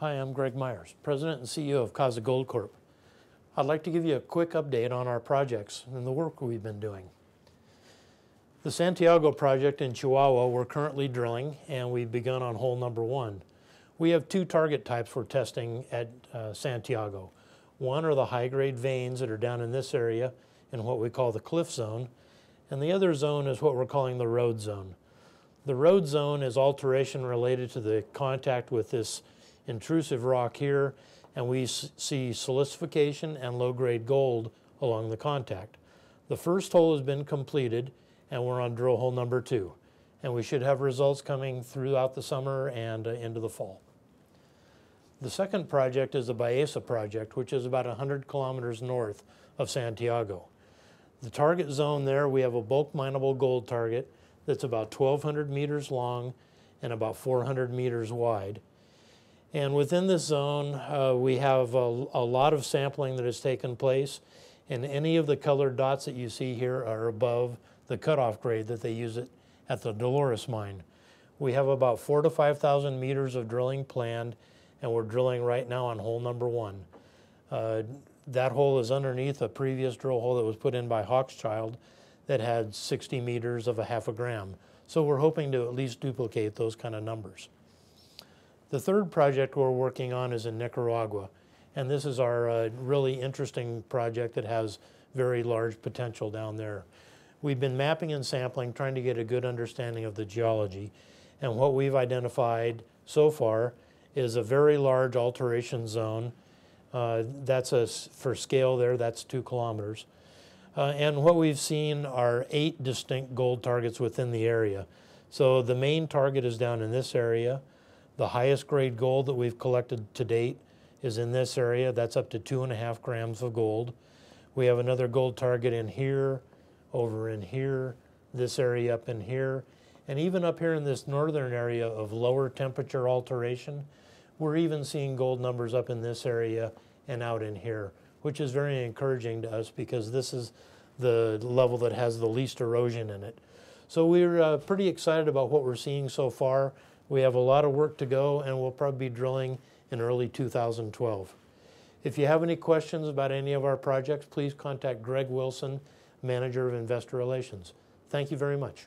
Hi, I'm Greg Myers, President and CEO of Caza Gold Corp. I'd like to give you a quick update on our projects and the work we've been doing. The Santiago project in Chihuahua, we're currently drilling and we've begun on hole number one. We have two target types we're testing at uh, Santiago. One are the high-grade veins that are down in this area in what we call the cliff zone, and the other zone is what we're calling the road zone. The road zone is alteration related to the contact with this intrusive rock here, and we see silicification and low-grade gold along the contact. The first hole has been completed, and we're on drill hole number two. And we should have results coming throughout the summer and uh, into the fall. The second project is the Balleza project, which is about 100 kilometers north of Santiago. The target zone there, we have a bulk mineable gold target that's about 1,200 meters long and about 400 meters wide. And within this zone, uh, we have a, a, lot of sampling that has taken place, and any of the colored dots that you see here are above the cutoff grade that they use it at the Dolores mine. We have about four to 5,000 meters of drilling planned, and we're drilling right now on hole number one. Uh, that hole is underneath a previous drill hole that was put in by Hochschild that had 60 meters of a half a gram. So we're hoping to at least duplicate those kind of numbers. The third project we're working on is in Nicaragua, and this is our uh, really interesting project that has very large potential down there. We've been mapping and sampling, trying to get a good understanding of the geology, and what we've identified so far is a very large alteration zone. Uh, that's a, for scale there, that's two kilometers. Uh, and what we've seen are eight distinct gold targets within the area. So the main target is down in this area. The highest grade gold that we've collected to date is in this area. That's up to two and a half grams of gold. We have another gold target in here, over in here, this area up in here, and even up here in this northern area of lower temperature alteration, we're even seeing gold numbers up in this area and out in here, which is very encouraging to us because this is the level that has the least erosion in it. So we're uh, pretty excited about what we're seeing so far. We have a lot of work to go and we'll probably be drilling in early 2012. If you have any questions about any of our projects, please contact Greg Wilson, Manager of Investor Relations. Thank you very much.